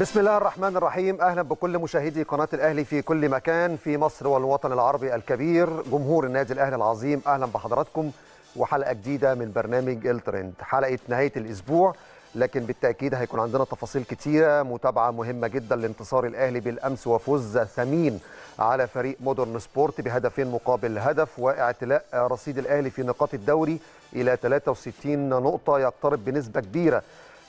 بسم الله الرحمن الرحيم. أهلا بكل مشاهدي قناة الأهلي في كل مكان في مصر والوطن العربي الكبير. جمهور النادي الأهلي العظيم أهلا بحضراتكم. وحلقة جديدة من برنامج الترند. حلقة نهاية الأسبوع لكن بالتأكيد هيكون عندنا تفاصيل كتيرة متابعة مهمة جدا لانتصار الأهلي بالأمس وفوز ثمين على فريق مودرن سبورت بهدفين مقابل هدف واعتلاء رصيد الأهلي في نقاط الدوري إلى 63 نقطة يقترب بنسبة كبيرة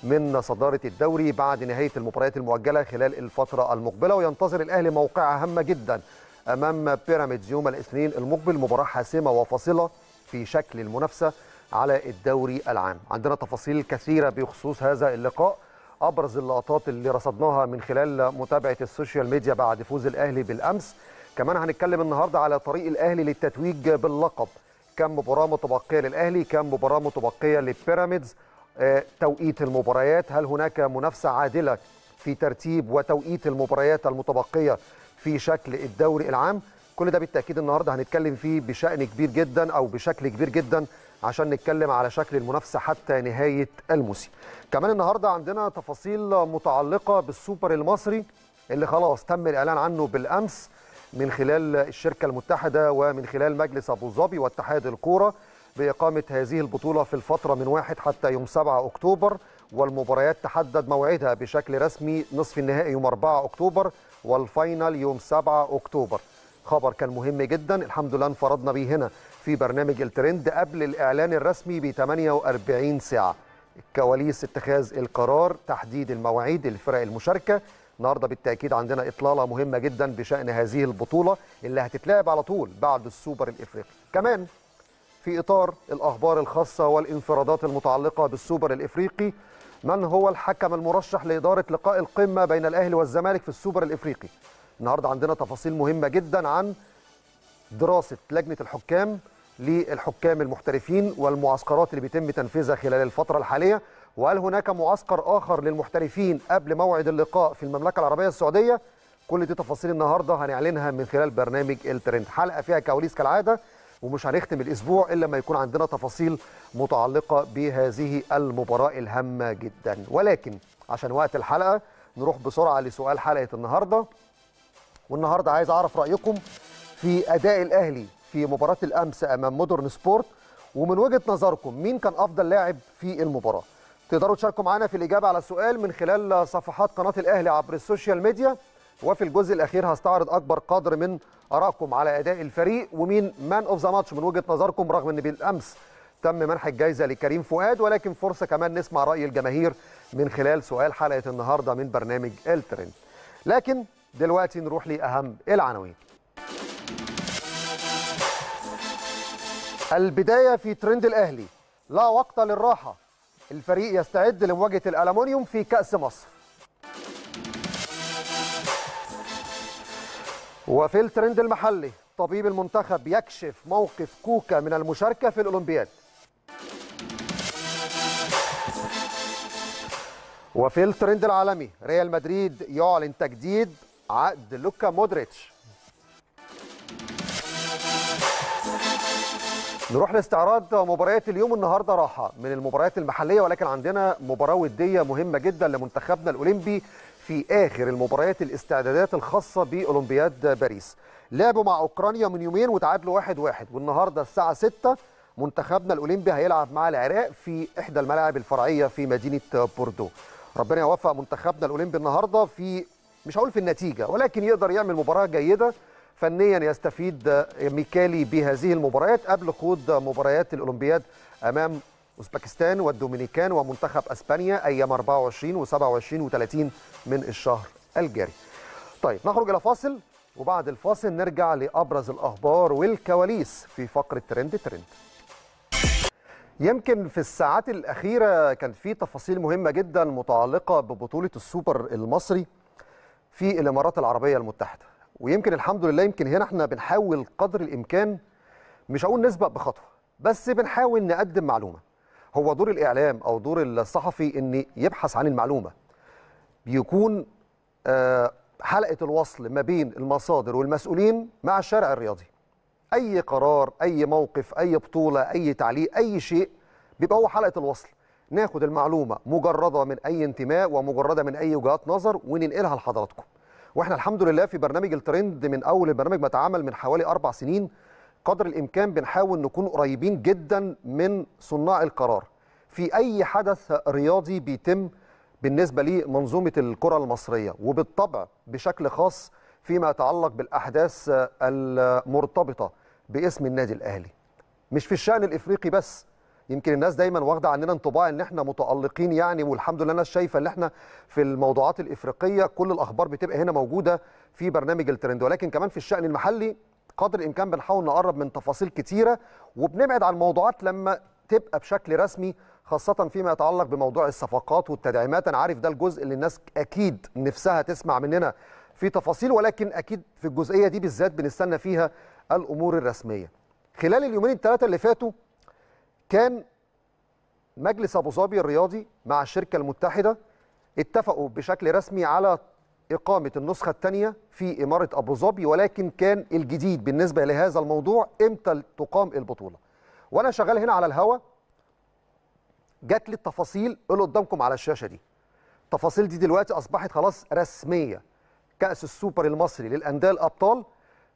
من صدارة الدوري بعد نهاية المباريات المؤجلة خلال الفترة المقبلة وينتظر الأهلي موقعة هامة جدا أمام بيراميدز يوم الاثنين المقبل مباراة حاسمة وفاصلة في شكل المنافسة على الدوري العام. عندنا تفاصيل كثيرة بخصوص هذا اللقاء أبرز اللقطات اللي رصدناها من خلال متابعة السوشيال ميديا بعد فوز الأهلي بالأمس. كمان هنتكلم النهاردة على طريق الأهلي للتتويج باللقب. كم مباراة متبقية للأهلي كم مباراة متبقية للبيراميدز توقيت المباريات. هل هناك منافسة عادلة في ترتيب وتوقيت المباريات المتبقية في شكل الدوري العام؟ كل ده بالتأكيد النهاردة هنتكلم فيه بشأن كبير جدا أو بشكل كبير جدا عشان نتكلم على شكل المنافسة حتى نهاية الموسم. كمان النهاردة عندنا تفاصيل متعلقة بالسوبر المصري اللي خلاص تم الإعلان عنه بالأمس من خلال الشركة المتحدة ومن خلال مجلس أبو ظبي واتحاد الكورة. بإقامة هذه البطولة في الفترة من 1 حتى يوم 7 أكتوبر والمباريات تحدد موعدها بشكل رسمي نصف النهائي يوم 4 أكتوبر والفاينل يوم 7 أكتوبر. خبر كان مهم جدا الحمد لله انفردنا به هنا في برنامج الترند قبل الإعلان الرسمي ب 48 ساعة. كواليس اتخاذ القرار تحديد المواعيد للفرق المشاركة. النهارده بالتأكيد عندنا إطلالة مهمة جدا بشأن هذه البطولة اللي هتتلعب على طول بعد السوبر الإفريقي. كمان في إطار الأخبار الخاصة والانفرادات المتعلقة بالسوبر الإفريقي من هو الحكم المرشح لإدارة لقاء القمة بين الأهلي والزمالك في السوبر الإفريقي؟ النهاردة عندنا تفاصيل مهمة جدا عن دراسة لجنة الحكام للحكام المحترفين والمعسكرات اللي بيتم تنفيذها خلال الفترة الحالية وهل هناك معسكر آخر للمحترفين قبل موعد اللقاء في المملكة العربية السعودية؟ كل دي تفاصيل النهاردة هنعلنها من خلال برنامج الترند. حلقة فيها كواليس كالعادة ومش هنختم الأسبوع إلا ما يكون عندنا تفاصيل متعلقة بهذه المباراة الهامة جدا. ولكن عشان وقت الحلقة نروح بسرعة لسؤال حلقة النهارده. والنهاردة عايز أعرف رأيكم في أداء الأهلي في مباراة الأمس أمام مودرن سبورت. ومن وجهة نظركم مين كان أفضل لاعب في المباراة؟ تقدروا تشاركوا معنا في الإجابة على السؤال من خلال صفحات قناة الأهلي عبر السوشيال ميديا. وفي الجزء الأخير هستعرض أكبر قدر من ارائكم على أداء الفريق ومين man of the match من وجهة نظركم رغم إن بالأمس تم منح الجائزه لكريم فؤاد ولكن فرصة كمان نسمع رأي الجماهير من خلال سؤال حلقة النهارده من برنامج الترند لكن دلوقتي نروح لأهم العناوين. البداية في ترند الأهلي. لا وقت للراحة. الفريق يستعد لمواجهة الالومنيوم في كأس مصر. وفي الترند المحلي طبيب المنتخب يكشف موقف كوكا من المشاركة في الأولمبياد. وفي الترند العالمي ريال مدريد يعلن تجديد عقد لوكا مودريتش. نروح لاستعراض مباريات اليوم النهارده راحة من المباريات المحلية ولكن عندنا مباراة ودية مهمة جدا لمنتخبنا الأولمبي في آخر المباريات الاستعدادات الخاصة بأولمبياد باريس. لعبوا مع أوكرانيا من يومين وتعادلوا واحد واحد. والنهاردة الساعة 6 منتخبنا الأولمبي هيلعب مع العراق في إحدى الملاعب الفرعية في مدينة بوردو. ربنا يوفق منتخبنا الأولمبي النهارده في مش هقول في النتيجة ولكن يقدر يعمل مباراة جيدة فنيا يستفيد ميكالي بهذه المباريات قبل خوض مباريات الأولمبياد أمام أوزبكستان والدومينيكان ومنتخب أسبانيا أيام 24 و27 و30 من الشهر الجاري. طيب نخرج إلى فاصل وبعد الفاصل نرجع لأبرز الأخبار والكواليس في فقرة ترند ترند. يمكن في الساعات الأخيرة كان في تفاصيل مهمة جدا متعلقة ببطولة السوبر المصري في الإمارات العربية المتحدة ويمكن الحمد لله يمكن هنا إحنا بنحاول قدر الإمكان مش هقول نسبق بخطوة بس بنحاول نقدم معلومة هو دور الإعلام أو دور الصحفي إن يبحث عن المعلومة. بيكون حلقة الوصل ما بين المصادر والمسؤولين مع الشارع الرياضي. أي قرار أي موقف أي بطولة أي تعليق أي شيء بيبقى هو حلقة الوصل. ناخد المعلومة مجردة من أي انتماء ومجردة من أي وجهات نظر وننقلها لحضراتكم. وإحنا الحمد لله في برنامج الترند من أول البرنامج ما اتعمل من حوالي أربع سنين قدر الإمكان بنحاول نكون قريبين جدا من صناع القرار. في أي حدث رياضي بيتم بالنسبة لمنظومة الكرة المصرية وبالطبع بشكل خاص فيما يتعلق بالأحداث المرتبطة باسم النادي الأهلي. مش في الشأن الإفريقي بس يمكن الناس دايما واخدة عننا انطباع إن إحنا متألقين يعني والحمد لله الناس شايفة إن إحنا في الموضوعات الإفريقية. كل الأخبار بتبقى هنا موجودة في برنامج الترند. ولكن كمان في الشأن المحلي قدر الإمكان بنحاول نقرب من تفاصيل كتيرة وبنبعد عن الموضوعات لما تبقى بشكل رسمي خاصة فيما يتعلق بموضوع الصفقات والتدعيمات. أنا عارف ده الجزء اللي الناس أكيد نفسها تسمع مننا في تفاصيل ولكن أكيد في الجزئية دي بالذات بنستنى فيها الأمور الرسمية. خلال اليومين الثلاثة اللي فاتوا كان مجلس أبو ظبي الرياضي مع الشركة المتحدة اتفقوا بشكل رسمي على إقامة النسخة الثانية في إمارة أبو ظبي ولكن كان الجديد بالنسبة لهذا الموضوع إمتى تقام البطولة؟ وأنا شغال هنا على الهوا. جات لي التفاصيل اللي قدامكم على الشاشة دي. التفاصيل دي دلوقتي أصبحت خلاص رسمية. كأس السوبر المصري للأندية الأبطال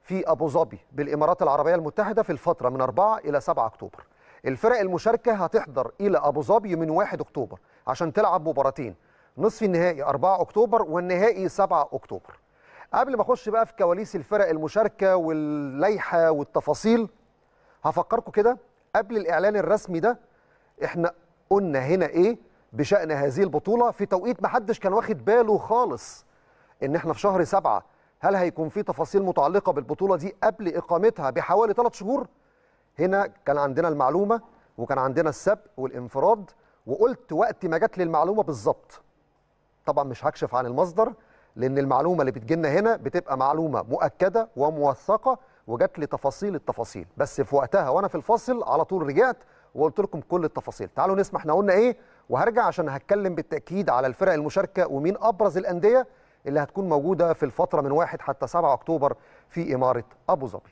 في أبو ظبي بالإمارات العربية المتحدة في الفترة من 4 إلى 7 أكتوبر. الفرق المشاركة هتحضر إلى أبو ظبي من 1 أكتوبر عشان تلعب مباراتين. نصف النهائي 4 أكتوبر والنهائي 7 أكتوبر. قبل ما أخش بقى في كواليس الفرق المشاركة واللائحة والتفاصيل هفكركم كده قبل الإعلان الرسمي ده إحنا قلنا هنا إيه؟ بشأن هذه البطولة في توقيت محدش كان واخد باله خالص إن إحنا في شهر سبعة. هل هيكون في تفاصيل متعلقة بالبطولة دي قبل إقامتها بحوالي ثلاث شهور؟ هنا كان عندنا المعلومة وكان عندنا السبق والانفراد وقلت وقت ما جات لي المعلومة بالظبط. طبعا مش هكشف عن المصدر لأن المعلومة اللي بتجيلنا هنا بتبقى معلومة مؤكدة وموثقة وجات لي تفاصيل التفاصيل. بس في وقتها وأنا في الفاصل على طول رجعت وقلت لكم كل التفاصيل. تعالوا نسمع إحنا قلنا إيه؟ وهرجع عشان هتكلم بالتأكيد على الفرق المشاركة ومين أبرز الأندية اللي هتكون موجودة في الفترة من 1 حتى 7 أكتوبر في إمارة أبو ظبي.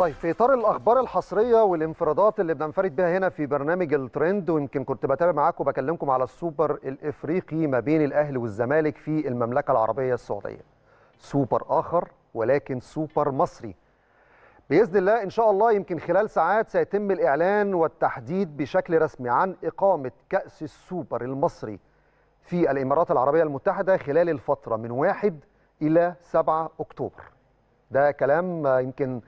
طيب في إطار الأخبار الحصرية والانفرادات اللي بننفرد بها هنا في برنامج الترند ويمكن كنت بتابع معاكم وبكلمكم على السوبر الإفريقي ما بين الأهلي والزمالك في المملكة العربية السعودية. سوبر آخر ولكن سوبر مصري. بإذن الله إن شاء الله يمكن خلال ساعات سيتم الإعلان والتحديد بشكل رسمي عن إقامة كأس السوبر المصري في الإمارات العربية المتحدة خلال الفترة من 1 إلى 7 أكتوبر. ده كلام يمكن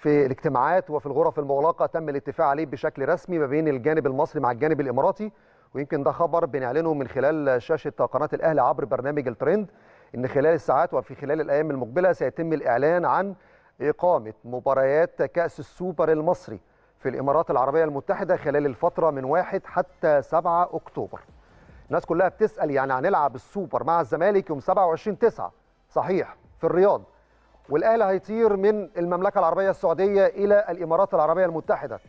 في الاجتماعات وفي الغرف المغلقة تم الاتفاق عليه بشكل رسمي ما بين الجانب المصري مع الجانب الإماراتي ويمكن ده خبر بنعلنه من خلال شاشة قناة الاهلي عبر برنامج الترند إن خلال الساعات وفي خلال الأيام المقبلة سيتم الإعلان عن إقامة مباريات كأس السوبر المصري في الإمارات العربية المتحدة خلال الفترة من 1 حتى 7 أكتوبر. الناس كلها بتسأل يعني هنلعب السوبر مع الزمالك يوم 27 9 صحيح في الرياض والاهلي هيطير من المملكة العربية السعودية إلى الإمارات العربية المتحدة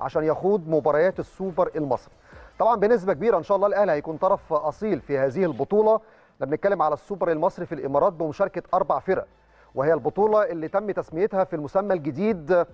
عشان يخوض مباريات السوبر المصري. طبعا بنسبة كبيرة إن شاء الله الاهلي هيكون طرف أصيل في هذه البطولة لما بنتكلم على السوبر المصري في الإمارات بمشاركة أربع فرق وهي البطولة اللي تم تسميتها في المسمى الجديد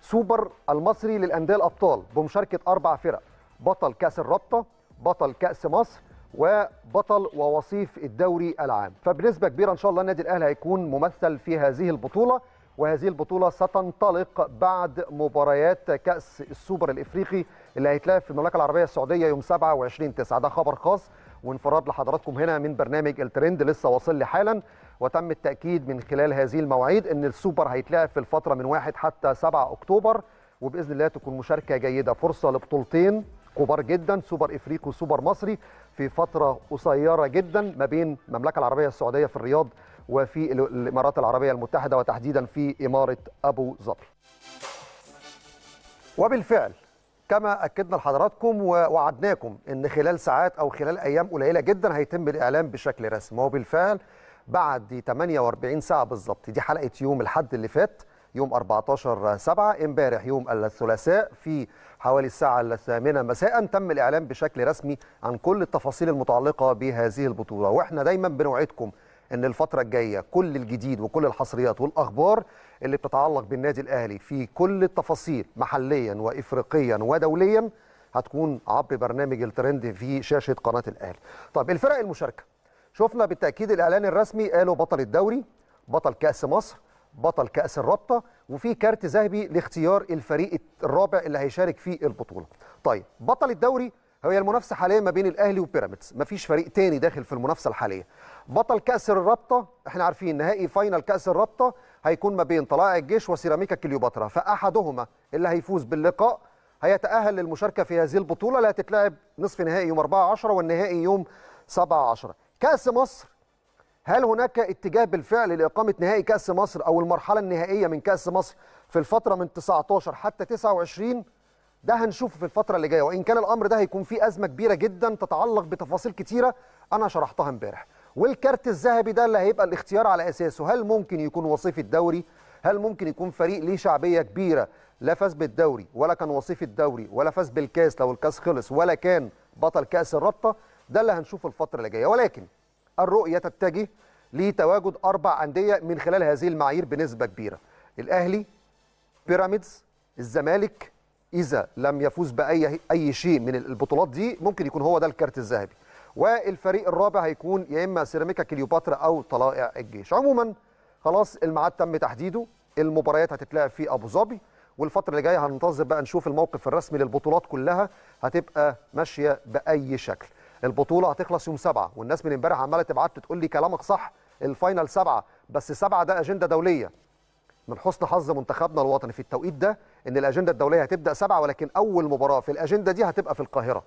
سوبر المصري للأندية الأبطال بمشاركة أربع فرق بطل كأس الرابطة بطل كأس مصر وبطل ووصيف الدوري العام. فبنسبة كبيرة إن شاء الله النادي الأهلي هيكون ممثل في هذه البطولة وهذه البطولة ستنطلق بعد مباريات كأس السوبر الإفريقي اللي هيتلعب في المملكة العربية السعودية يوم 27 9 ده خبر خاص وانفراد لحضراتكم هنا من برنامج الترند لسه واصل لي حالا. وتم التأكيد من خلال هذه المواعيد إن السوبر هيتلعب في الفترة من 1 حتى 7 أكتوبر وبإذن الله تكون مشاركة جيدة. فرصة لبطولتين كبار جدا سوبر إفريقي وسوبر مصري في فترة قصيرة جدا ما بين المملكة العربية السعودية في الرياض وفي الإمارات العربية المتحدة وتحديدا في إمارة أبو ظبي. وبالفعل كما أكدنا لحضراتكم ووعدناكم إن خلال ساعات أو خلال أيام قليلة جدا هيتم الاعلان بشكل رسمي وبالفعل بعد 48 ساعة بالظبط دي حلقة يوم الأحد اللي فات يوم 14 7 إمبارح يوم الثلاثاء في حوالي الساعة الثامنة. مساء تم الإعلان بشكل رسمي عن كل التفاصيل المتعلقة بهذه البطولة. وإحنا دايما بنوعدكم أن الفترة الجاية كل الجديد وكل الحصريات والأخبار اللي بتتعلق بالنادي الأهلي في كل التفاصيل محليا وإفريقيا ودوليا هتكون عبر برنامج الترند في شاشة قناة الأهلي. طب الفرق المشاركة. شفنا بالتأكيد الإعلان الرسمي قالوا بطل الدوري بطل كأس مصر بطل كأس الرابطة وفي كارت ذهبي لاختيار الفريق الرابع اللي هيشارك في البطولة. طيب بطل الدوري هي المنافسة حاليا ما بين الأهلي وبيراميدز. مفيش فريق تاني داخل في المنافسة الحالية. بطل كأس الرابطة إحنا عارفين نهائي final كأس الرابطة هيكون ما بين طلائع الجيش وسيراميكا كليوباترا. فأحدهما اللي هيفوز باللقاء هيتأهل للمشاركة في هذه البطولة اللي هتتلعب نصف نهائي يوم 4 10 والنهائي يوم 7 10 كأس مصر هل هناك اتجاه بالفعل لإقامة نهائي كأس مصر أو المرحلة النهائية من كأس مصر في الفترة من 19 حتى 29 ده هنشوفه في الفترة اللي جاية وإن كان الأمر ده هيكون فيه أزمة كبيرة جدا تتعلق بتفاصيل كتيرة أنا شرحتها امبارح. والكارت الذهبي ده اللي هيبقى الاختيار على أساسه هل ممكن يكون وصيف الدوري؟ هل ممكن يكون فريق ليه شعبية كبيرة لا فاز بالدوري ولا كان وصيف الدوري ولا فاز بالكاس لو الكاس خلص ولا كان بطل كأس الرابطة؟ ده اللي هنشوفه الفترة اللي جاية. ولكن الرؤية تتجه لتواجد أربع أندية من خلال هذه المعايير بنسبة كبيرة. الأهلي بيراميدز الزمالك. إذا لم يفوز بأي أي شيء من البطولات دي ممكن يكون هو ده الكارت الذهبي. والفريق الرابع هيكون يا إما سيراميكا كليوباترا أو طلائع الجيش. عموما خلاص الميعاد تم تحديده. المباريات هتتلعب في أبو ظبي. والفترة اللي جاية هننتظر بقى نشوف الموقف الرسمي للبطولات كلها. هتبقى ماشية بأي شكل. البطولة هتخلص يوم سبعة والناس من امبارح عمالة تبعت تقول لي كلامك صح الفاينل سبعة بس سبعة ده أجندة دولية. من حسن حظ منتخبنا الوطني في التوقيت ده إن الأجندة الدولية هتبدأ سبعة ولكن أول مباراة في الأجندة دي هتبقى في القاهرة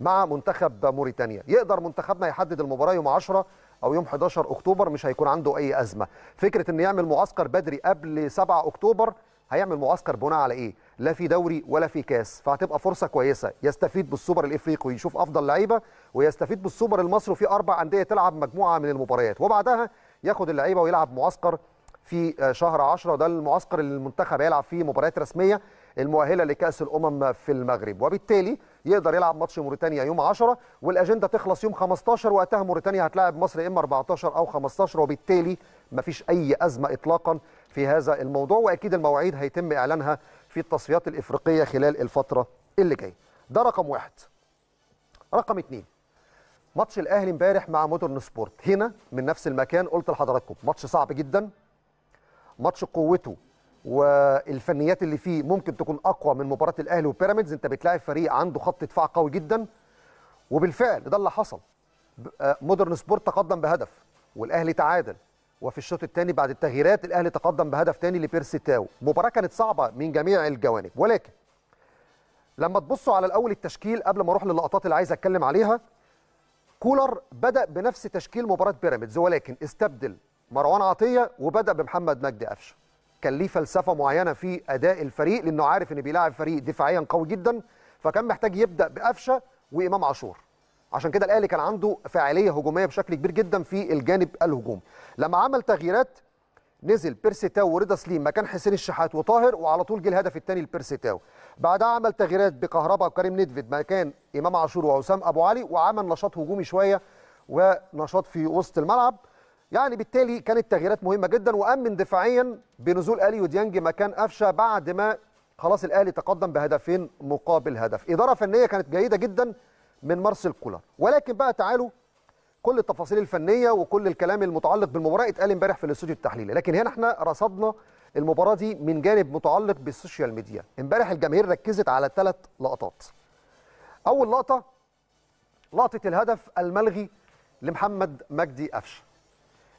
مع منتخب موريتانيا. يقدر منتخبنا يحدد المباراة يوم 10 أو يوم 11 أكتوبر؟ مش هيكون عنده أي أزمة. فكرة ان يعمل معسكر بدري قبل 7 أكتوبر هيعمل معسكر بناء على إيه؟ لا في دوري ولا في كاس. فهتبقى فرصة كويسة. يستفيد بالسوبر الإفريقي ويشوف أفضل لعيبة ويستفيد بالسوبر المصري وفي أربع أندية تلعب مجموعة من المباريات. وبعدها ياخد اللعيبة ويلعب معسكر في شهر 10 وده المعسكر اللي المنتخب هيلعب فيه مباريات رسمية المؤهلة لكأس الأمم في المغرب. وبالتالي يقدر يلعب ماتش موريتانيا يوم 10 والأجندة تخلص يوم 15 وقتها موريتانيا هتلاعب مصر إما 14 أو 15 وبالتالي مفيش أي أزمة اطلاقا في هذا الموضوع. وأكيد المواعيد هيتم إعلانها في التصفيات الإفريقية خلال الفترة اللي جاية. ده رقم واحد. رقم اثنين ماتش الأهلي امبارح مع مودرن سبورت. هنا من نفس المكان قلت لحضراتكم ماتش صعب جدا. ماتش قوته والفنيات اللي فيه ممكن تكون أقوى من مباراة الأهلي وبيراميدز. انت بتلاعب فريق عنده خط دفاع قوي جدا. وبالفعل ده اللي حصل. مودرن سبورت تقدم بهدف والأهلي تعادل. وفي الشوط الثاني بعد التغييرات الأهلي تقدم بهدف ثاني لبيرسي تاو. مباراة كانت صعبة من جميع الجوانب ولكن لما تبصوا على الأول التشكيل قبل ما أروح للقطات اللي عايز أتكلم عليها كولر بدأ بنفس تشكيل مباراة بيراميدز ولكن استبدل مروان عطية وبدأ بمحمد مجدي قفشة. كان ليه فلسفة معينة في أداء الفريق لأنه عارف إن بيلاعب فريق دفاعيا قوي جدا فكان محتاج يبدأ بقفشة وإمام عاشور. عشان كده الأهلي كان عنده فاعلية هجومية بشكل كبير جدا في الجانب الهجومي لما عمل تغييرات نزل بيرسي تاو ورضا سليم مكان حسين الشحات وطاهر وعلى طول جه الهدف الثاني لبيرسي تاو بعدها عمل تغييرات بكهرباء وكريم ندفيد مكان إمام عاشور وحسام أبو علي وعمل نشاط هجومي شوية ونشاط في وسط الملعب. يعني بالتالي كانت تغييرات مهمة جدا وأمن دفاعيا بنزول إليو ديانج مكان قفشه بعد ما خلاص الأهلي تقدم بهدفين مقابل هدف. إدارة فنية كانت جيدة جدا من مارسيل كولر ولكن بقى تعالوا كل التفاصيل الفنية وكل الكلام المتعلق بالمباراة اتقال امبارح في الاستوديو التحليلي. لكن هنا إحنا رصدنا المباراة دي من جانب متعلق بالسوشيال ميديا. امبارح الجماهير ركزت على ثلاث لقطات. أول لقطة لقطة الهدف الملغي لمحمد مجدي قفشة.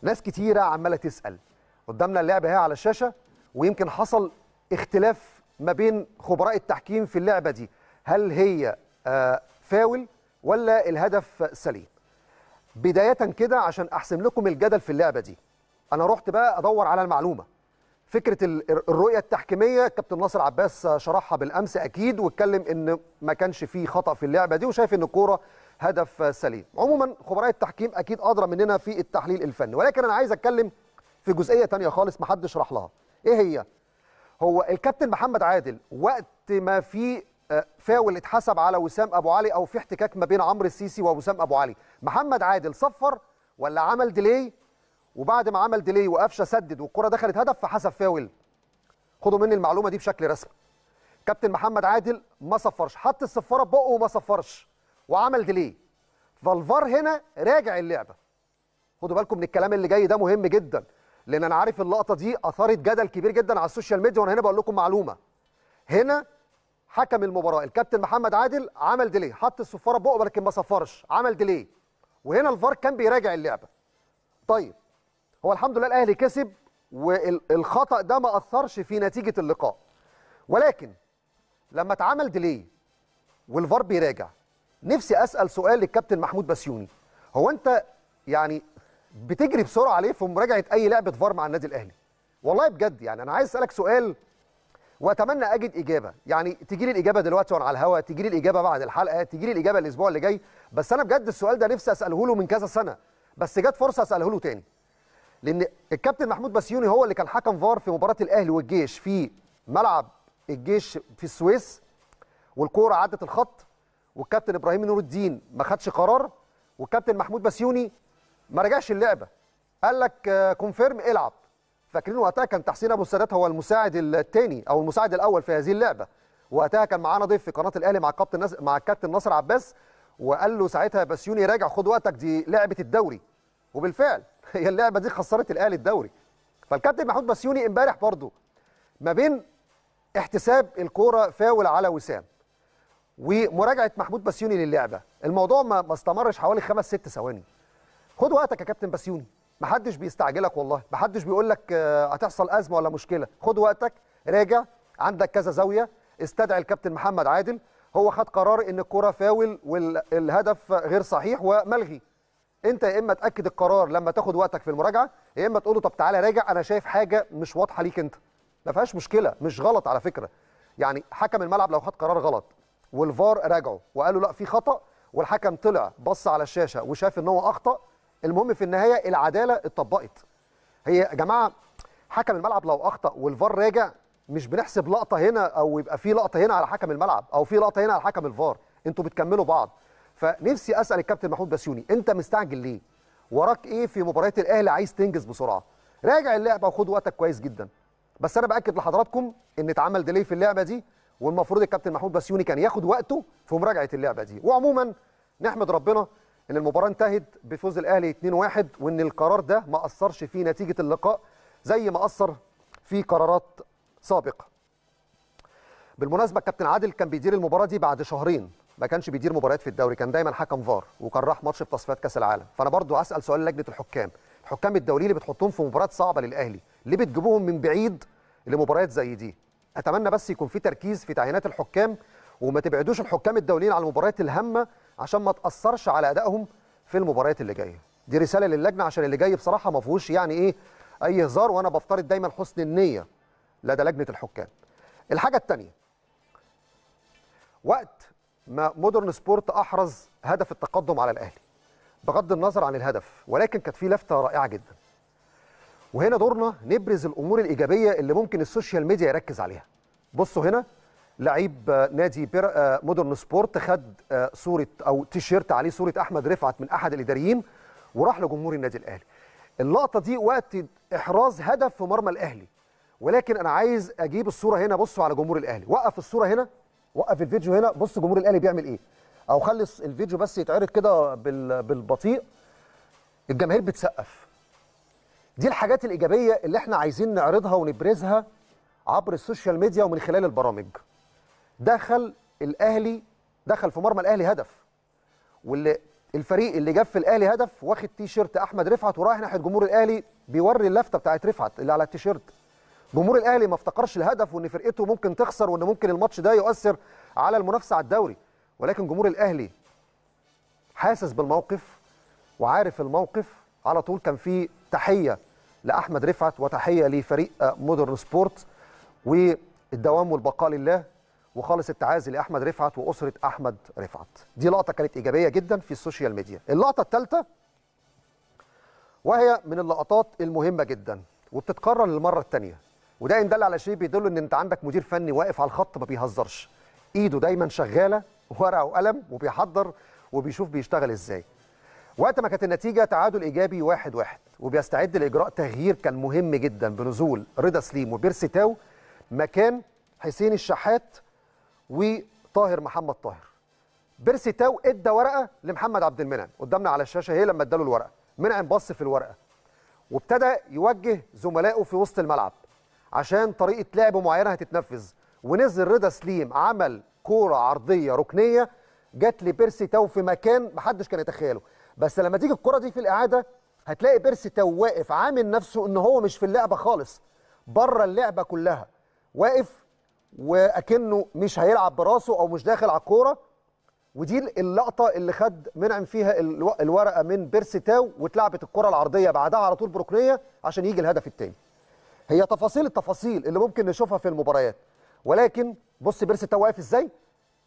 ناس كتيرة عمالة تسأل. قدامنا اللعبه اهي على الشاشة ويمكن حصل اختلاف ما بين خبراء التحكيم في اللعبة دي. هل هي آه فاول ولا الهدف سليم؟ بداية كده عشان أحسم لكم الجدل في اللعبة دي. أنا رحت بقى أدور على المعلومة. فكرة الرؤية التحكيمية كابتن ناصر عباس شرحها بالأمس أكيد واتكلم إن ما كانش فيه خطأ في اللعبة دي وشايف إن الكورة هدف سليم. عموما خبراء التحكيم أكيد أدرى مننا في التحليل الفني. ولكن أنا عايز أتكلم في جزئية تانية خالص ما حدش راح لها. إيه هي؟ هو الكابتن محمد عادل وقت ما في فاول اتحسب على وسام أبو علي أو في احتكاك ما بين عمرو السيسي ووسام أبو علي. محمد عادل صفر ولا عمل ديلي؟ وبعد ما عمل ديلي وقفشة سدد والكرة دخلت هدف فحسب فاول. خدوا مني المعلومة دي بشكل رسمي. كابتن محمد عادل ما صفرش حط الصفارة بقه وما صفرش. وعمل ديلي. فالفار هنا راجع اللعبة. خدوا بالكم من الكلام اللي جاي ده مهم جدا لأن أنا عارف اللقطة دي أثارت جدل كبير جدا على السوشيال ميديا وأنا هنا بقول لكم معلومة. هنا حكم المباراة. الكابتن محمد عادل عمل delay حط الصفارة في بقه لكن ما صفرش عمل delay. وهنا الفار كان بيراجع اللعبة. طيب هو الحمد لله الأهلي كسب والخطا ده ما أثرش في نتيجة اللقاء. ولكن لما اتعمل ديلي والفار بيراجع نفسي أسأل سؤال للكابتن محمود بسيوني. هو أنت يعني بتجري بسرعة عليه في مراجعة أي لعبة فار مع النادي الأهلي؟ والله بجد يعني أنا عايز أسألك سؤال واتمنى اجد اجابه. يعني تجي لي الاجابه دلوقتي وأنا على الهواء تجي لي الاجابه بعد الحلقة تجي لي الاجابه الأسبوع اللي جاي. بس أنا بجد السؤال ده نفسي اساله له من كذا سنه بس جت فرصه اساله له تاني. لأن الكابتن محمود بسيوني هو اللي كان حكم فار في مباراه الاهلي والجيش في ملعب الجيش في السويس والكوره عدت الخط والكابتن إبراهيم نور الدين ما خدش قرار والكابتن محمود بسيوني ما رجعش اللعبه. قال لك confirm العب. فاكرين وقتها كان تحسين أبو السادات هو المساعد الثاني أو المساعد الأول في هذه اللعبة. وقتها كان معانا ضيف في قناة الأهلي مع الكابتن. مع الكابتن ناصر عباس وقال له ساعتها بسيوني راجع خد وقتك دي لعبة الدوري. وبالفعل هي اللعبة دي خسرت الأهلي الدوري. فالكابتن محمود بسيوني امبارح برضه ما بين احتساب الكورة فاول على وسام ومراجعة محمود بسيوني للعبة. الموضوع ما استمرش حوالي خمس ست ثواني. خد وقتك يا كابتن بسيوني محدش بيستعجلك والله. محدش بيقول لك هتحصل أزمة ولا مشكلة. خد وقتك راجع. عندك كذا زاوية. استدعي الكابتن محمد عادل. هو خد قرار إن الكرة فاول والهدف غير صحيح وملغي. أنت يا إما تأكد القرار لما تاخد وقتك في المراجعة يا إما تقول له طب تعالى راجع أنا شايف حاجة مش واضحة ليك أنت. ما فيهاش مشكلة مش غلط على فكرة. يعني حكم الملعب لو خد قرار غلط والفار راجعه وقالوا لا في خطأ والحكم طلع بص على الشاشة وشاف إن هو أخطأ المهم في النهاية العدالة اتطبقت. هي يا جماعة حكم الملعب لو أخطأ والفار راجع مش بنحسب لقطة هنا أو يبقى في لقطة هنا على حكم الملعب أو في لقطة هنا على حكم الفار. أنتوا بتكملوا بعض. فنفسي أسأل الكابتن محمود بسيوني أنت مستعجل ليه؟ وراك إيه في مباريات الأهلي عايز تنجز بسرعة؟ راجع اللعبة وخد وقتك كويس جدا. بس أنا بأكد لحضراتكم إن اتعمل ديلي في اللعبة دي والمفروض الكابتن محمود بسيوني كان ياخد وقته في مراجعة اللعبة دي. وعموما نحمد ربنا إن المباراة انتهت بفوز الأهلي 2-1 وإن القرار ده ما أثرش في نتيجة اللقاء زي ما أثر في قرارات سابقة. بالمناسبة كابتن عادل كان بيدير المباراة دي بعد شهرين ما كانش بيدير مباريات في الدوري كان دايما حكم فار وكان راح ماتش في تصفيات كأس العالم. فأنا برضو اسال سؤال لجنة الحكام الحكام الدوليين اللي بتحطهم في مباريات صعبة للأهلي ليه بتجيبوهم من بعيد لمباريات زي دي؟ أتمنى بس يكون في تركيز في تعيينات الحكام وما تبعدوش الحكام الدوليين على المباريات الهامة عشان ما تأثرش على أدائهم في المباريات اللي جاية. دي رسالة للجنة عشان اللي جاي بصراحة ما فيهوش يعني إيه أي هزار وأنا بفترض دايما حسن النية لدى لجنة الحكام. الحاجة الثانية وقت ما مودرن سبورت أحرز هدف التقدم على الأهلي بغض النظر عن الهدف ولكن كانت في لفتة رائعة جدا. وهنا دورنا نبرز الأمور الإيجابية اللي ممكن السوشيال ميديا يركز عليها. بصوا هنا لعيب نادي بير مودرن سبورت خد صورة أو تيشيرت عليه صورة أحمد رفعت من أحد الإداريين وراح لجمهور النادي الأهلي. اللقطة دي وقت إحراز هدف في مرمى الأهلي. ولكن أنا عايز أجيب الصورة هنا بصوا على جمهور الأهلي. وقف الصورة هنا وقف الفيديو هنا. بص جمهور الأهلي بيعمل إيه. أو خلي الفيديو بس يتعرض كده بالبطيء. الجماهير بتسقف. دي الحاجات الإيجابية اللي إحنا عايزين نعرضها ونبرزها عبر السوشيال ميديا ومن خلال البرامج. دخل الأهلي دخل في مرمى الأهلي هدف. واللي الفريق اللي جاب في الأهلي هدف واخد تيشيرت أحمد رفعت ورايح ناحية جمهور الأهلي بيوري اللفتة بتاعت رفعت اللي على التيشيرت. جمهور الأهلي ما افتكرش الهدف وإن فرقته ممكن تخسر وإن ممكن الماتش ده يؤثر على المنافسة على الدوري. ولكن جمهور الأهلي حاسس بالموقف وعارف الموقف. على طول كان في تحية لأحمد رفعت وتحية لفريق مودرن سبورت والدوام والبقاء لله. وخالص التعازي لأحمد رفعت وأسرة أحمد رفعت. دي لقطة كانت إيجابية جدا في السوشيال ميديا. اللقطة الثالثه وهي من اللقطات المهمة جدا وبتتكرر للمرة الثانية وده ان دل على شيء بيدل إن أنت عندك مدير فني واقف على الخط ما بيهزرش. إيده دايما شغالة ورقة وقلم وبيحضر وبيشوف بيشتغل إزاي. وقت ما كانت النتيجة تعادل إيجابي واحد واحد وبيستعد لإجراء تغيير كان مهم جدا بنزول رضا سليم وبيرسي تاو مكان حسين الشحات وطاهر محمد طاهر. بيرسي تاو ادى ورقة لمحمد عبد المنعم قدامنا على الشاشة هي لما اداله الورقة. منعم بص في الورقة. وابتدى يوجه زملائه في وسط الملعب. عشان طريقة لعب معينة هتتنفذ. ونزل رضا سليم عمل كورة عرضية ركنية جت لبيرسي تاو في مكان محدش كان يتخيله. بس لما تيجي الكره دي في الإعادة هتلاقي بيرسي تاو واقف عامل نفسه إن هو مش في اللعبة خالص. بره اللعبة كلها. واقف واكنه مش هيلعب براسه أو مش داخل على الكوره. ودي اللقطه اللي خد منعم فيها الو- الورقه من بيرسي تاو واتلعبت الكره العرضيه بعدها على طول بركنيه عشان يجي الهدف الثاني هي تفاصيل التفاصيل اللي ممكن نشوفها في المباريات. ولكن بص بيرسي تاو واقف إزاي؟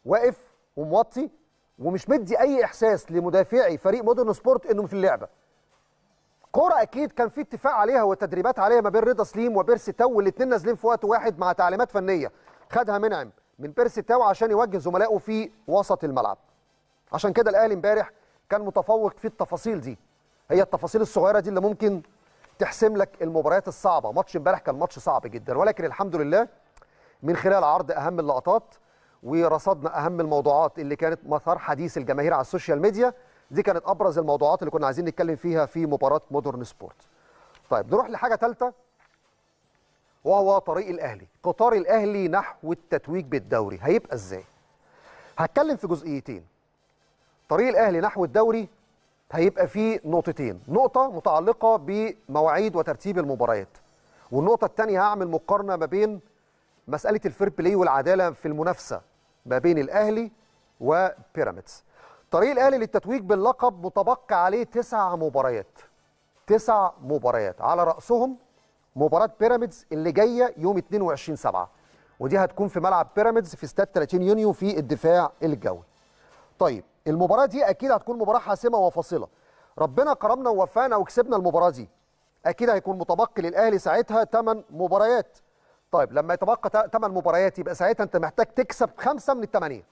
واقف وموطي ومش مدي اي احساس لمدافعي فريق مودرن سبورت انه في اللعبه. كرة أكيد كان في اتفاق عليها وتدريبات عليها ما بين رضا سليم وبيرسي تاو والاثنين نازلين في وقت واحد مع تعليمات فنية. خدها منعم من بيرسي تاو عشان يوجه زملائه في وسط الملعب. عشان كده الأهلي امبارح كان متفوق في التفاصيل دي. هي التفاصيل الصغيرة دي اللي ممكن تحسم لك المباريات الصعبة. ماتش امبارح كان ماتش صعب جدا. ولكن الحمد لله من خلال عرض أهم اللقطات ورصدنا أهم الموضوعات اللي كانت مثار حديث الجماهير على السوشيال ميديا دي كانت أبرز الموضوعات اللي كنا عايزين نتكلم فيها في مباراة مودرن سبورت. طيب نروح لحاجة ثالثه وهو طريق الأهلي. قطار الأهلي نحو التتويج بالدوري. هيبقى إزاي؟ هتكلم في جزئيتين. طريق الأهلي نحو الدوري هيبقى فيه نقطتين. نقطة متعلقة بمواعيد وترتيب المباريات. والنقطة الثانية هعمل مقارنة ما بين مسألة ال fair play والعدالة في المنافسة ما بين الأهلي وبيراميدز. طريق الأهلي للتتويج باللقب متبقى عليه تسع مباريات. تسع مباريات على رأسهم مباراة بيراميدز اللي جاية يوم 22 7 ودي هتكون في ملعب بيراميدز في استاد 30 يونيو في الدفاع الجوي. طيب المباراة دي أكيد هتكون مباراة حاسمة وفاصلة. ربنا كرمنا ووفقنا وكسبنا المباراة دي. أكيد هيكون متبقي للأهلي ساعتها 8 مباريات. طيب لما يتبقى 8 مباريات يبقى ساعتها أنت محتاج تكسب خمسة من الثمانيه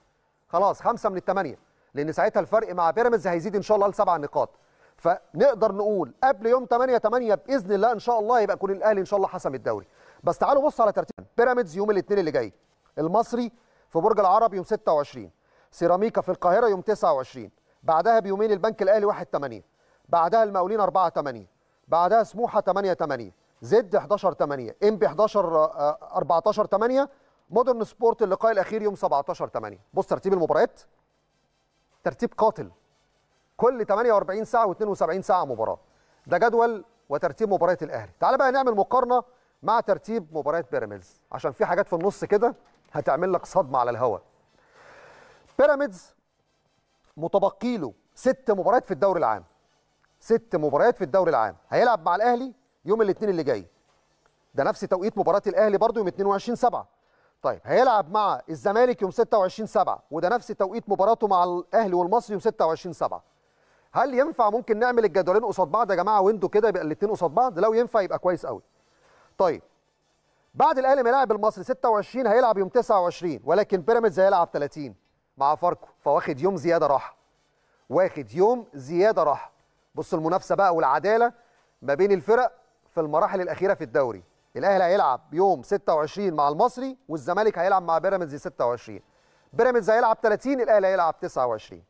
خلاص خمسة من الثمانيه لأن ساعتها الفرق مع بيراميدز هيزيد إن شاء الله لسبع نقاط. فنقدر نقول قبل يوم 8 8 بإذن الله إن شاء الله يبقى يكون الأهلي إن شاء الله حسم الدوري. بس تعالوا بصوا على ترتيب. بيراميدز يوم الاثنين اللي جاي. المصري في برج العرب يوم 26 سيراميكا في القاهرة يوم 29 بعدها بيومين البنك الأهلي 1 8 بعدها المقاولين 4 8 بعدها سموحة 8 8 زد 11 8 إنبي 11 آه، 14 8 مودرن سبورت اللقاء الأخير يوم 17 8 بص ترتيب المباريات. ترتيب قاتل. كل 48 ساعة و72 ساعة مباراة. ده جدول وترتيب مباريات الأهلي. تعال بقى نعمل مقارنة مع ترتيب مباريات بيراميدز. عشان في حاجات في النص كده هتعمل لك صدمة على الهواء بيراميدز متبقي له ست مباريات في الدوري العام. ست مباريات في الدوري العام. هيلعب مع الأهلي يوم الاثنين اللي جاي. ده نفس توقيت مباراه الأهلي برضو يوم 22 7 طيب هيلعب مع الزمالك يوم 26 7 وده نفس توقيت مباراته مع الأهلي والمصري يوم 26 7 هل ينفع ممكن نعمل الجدولين قصاد بعض يا جماعة؟ ويندو كده يبقى الاثنين قصاد بعض. لو ينفع يبقى كويس قوي. طيب بعد الأهلي ما يلعب المصري 26 هيلعب يوم 29 ولكن بيراميدز هيلعب 30 مع فاركو فواخد يوم زيادة راحة. واخد يوم زيادة راحة. بص المنافسة بقى والعدالة ما بين الفرق في المراحل الأخيرة في الدوري. الأهلي هيلعب يوم 26 مع المصري والزمالك هيلعب مع بيراميدز 26 بيراميدز هيلعب 30 الأهلي هيلعب 29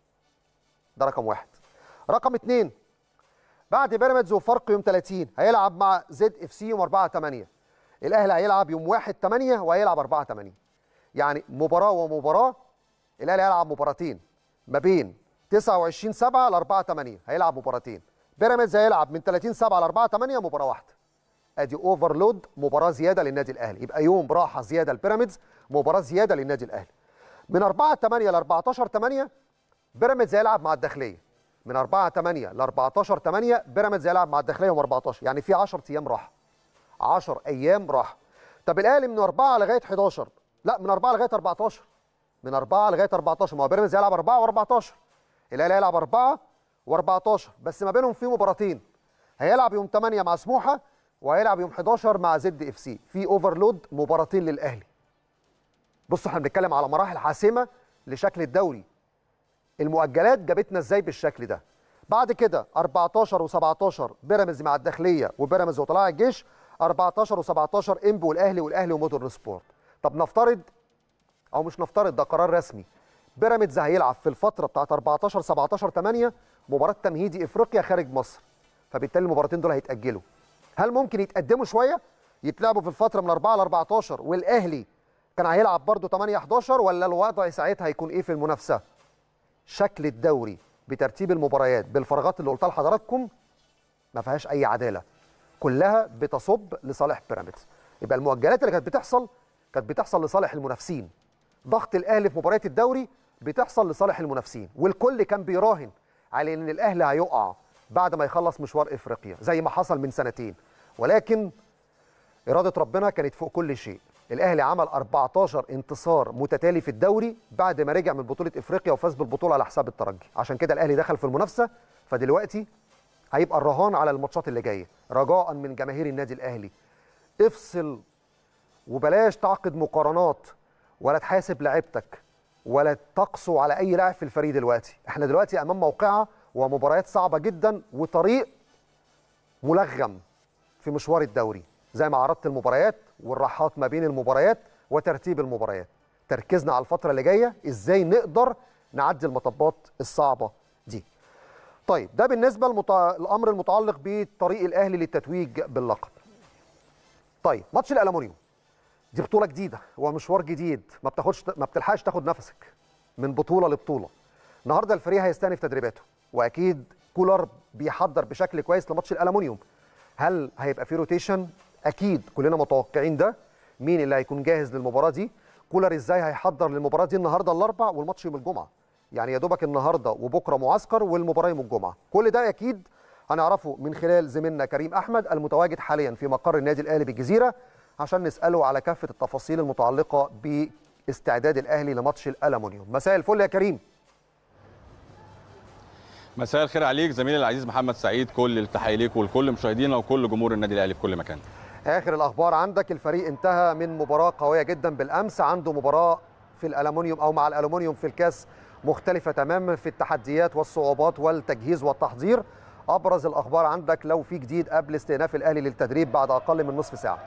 ده رقم واحد. رقم اثنين بعد بيراميدز وفرق يوم 30 هيلعب مع زد FC يوم 4 8 الأهلي هيلعب يوم 1 8 وهيلعب 4 8 يعني مباراة ومباراة الأهلي هيلعب مباراتين. ما بين 29 7 ل 4 8 هيلعب مباراتين. بيراميدز هيلعب من 30 7 ل 4 8 مباراة واحدة. أدي اوفرلود مباراة زيادة للنادي الأهلي. يبقى يوم راحه زيادة لبيراميدز مباراة زيادة للنادي الأهلي. من 4 8 ل 14 8 بيراميدز هيلعب مع الداخلية. من 4 8 ل 14 8 بيراميدز هيلعب مع الداخلية يوم 14 يعني في 10 أيام راحه 10 أيام راحه طب الأهلي من 4 لغاية 11 لا من 4 لغاية 14 من 4 لغاية 14 ما هو بيراميدز هيلعب 4 و14 الأهلي هيلعب 4 و14 بس ما بينهم في مباراتين. هيلعب يوم 8 مع سموحة وهيلعب يوم 11 مع زد FC. في overload مباراتين للأهلي. بصوا إحنا بنتكلم على مراحل حاسمة لشكل الدوري. المؤجلات جابتنا إزاي بالشكل ده؟ بعد كده 14 و17 بيراميدز مع الداخلية وبيراميدز وطلائع الجيش 14 و17 انبي والأهلي والأهلي ومودرن سبورت. طب نفترض أو مش نفترض ده قرار رسمي. بيراميدز هيلعب في الفترة بتاعت 14 17 8 مباراة تمهيدي إفريقيا خارج مصر. فبالتالي المباراتين دول هيتأجلوا. هل ممكن يتقدموا شوية؟ يتلعبوا في الفترة من 4 ل 14 والأهلي كان هيلعب برضه 8 11 ولا الوضع ساعتها هيكون إيه في المنافسة؟ شكل الدوري بترتيب المباريات بالفراغات اللي قلتها لحضراتكم ما فيهاش أي عدالة كلها بتصب لصالح بيراميدز. يبقى المؤجلات اللي كانت بتحصل كانت بتحصل لصالح المنافسين. ضغط الأهلي في مباريات الدوري بتحصل لصالح المنافسين. والكل كان بيراهن على إن الأهلي هيقع بعد ما يخلص مشوار إفريقيا زي ما حصل من سنتين. ولكن إرادة ربنا كانت فوق كل شيء. الأهلي عمل 14 انتصار متتالي في الدوري بعد ما رجع من بطولة إفريقيا وفاز بالبطولة على حساب الترجي. عشان كده الأهلي دخل في المنافسة فدلوقتي هيبقى الرهان على الماتشات اللي جاية. رجاء من جماهير النادي الأهلي. افصل وبلاش تعقد مقارنات ولا تحاسب لعيبتك ولا تقسو على أي لاعب في الفريق دلوقتي. إحنا دلوقتي أمام موقعة ومباريات صعبة جدا وطريق ملغم في مشوار الدوري. زي ما عرضت المباريات والراحات ما بين المباريات وترتيب المباريات. تركيزنا على الفترة اللي جاية إزاي نقدر نعدي المطبات الصعبة دي. طيب ده بالنسبة للامر المتعلق بطريق الأهلي للتتويج باللقب. طيب ماتش الالومنيوم دي بطولة جديدة ومشوار جديد. ما بتاخدش ما بتلحقش تاخد نفسك من بطولة لبطولة. النهارده الفريق هيستأنف تدريباته وأكيد كولر بيحضر بشكل كويس لماتش الالومنيوم هل هيبقى في rotation أكيد كلنا متوقعين ده. مين اللي هيكون جاهز للمباراة دي؟ كولر إزاي هيحضر للمباراة دي النهارده الأربع والماتش يوم الجمعة؟ يعني يا دوبك النهارده وبكرة معسكر والمباراة يوم الجمعة. كل ده أكيد هنعرفه من خلال زميلنا كريم أحمد المتواجد حاليا في مقر النادي الأهلي بالجزيرة عشان نسأله على كافة التفاصيل المتعلقة باستعداد الأهلي لماتش الالومنيوم مساء الفل يا كريم. مساء الخير عليك زميلي العزيز محمد سعيد كل التحية ليك ولكل مشاهدينا وكل جمهور النادي الأهلي في كل مكان. آخر الأخبار عندك الفريق انتهى من مباراة قوية جدا بالأمس عنده مباراة في الالومنيوم أو مع الالومنيوم في الكاس مختلفة تماما في التحديات والصعوبات والتجهيز والتحضير. أبرز الأخبار عندك لو في جديد قبل استئناف الأهلي للتدريب بعد أقل من نصف ساعة.